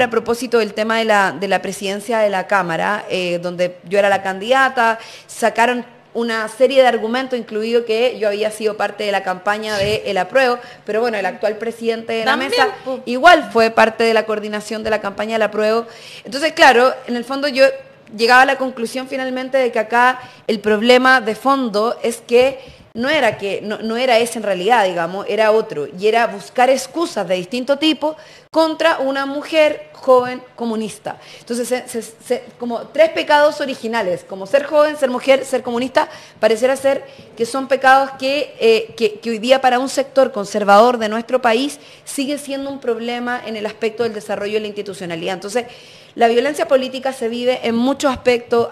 a propósito del tema de la, de la presidencia de la Cámara, eh, donde yo era la candidata, sacaron una serie de argumentos, incluido que yo había sido parte de la campaña de El Apruebo, pero bueno, el actual presidente de la mesa igual fue parte de la coordinación de la campaña del Apruebo. Entonces, claro, en el fondo yo llegaba a la conclusión finalmente de que acá el problema de fondo es que no era que no, no, era ese en realidad, digamos, era otro, y era buscar excusas de distinto tipo contra una mujer joven comunista. Entonces, como tres pecados originales, como ser joven, ser mujer, ser comunista, pareciera ser que son pecados que, eh, que, que hoy día para un sector conservador de nuestro país sigue siendo un problema en el aspecto del desarrollo de la institucionalidad. Entonces, la violencia política se vive en muchos aspectos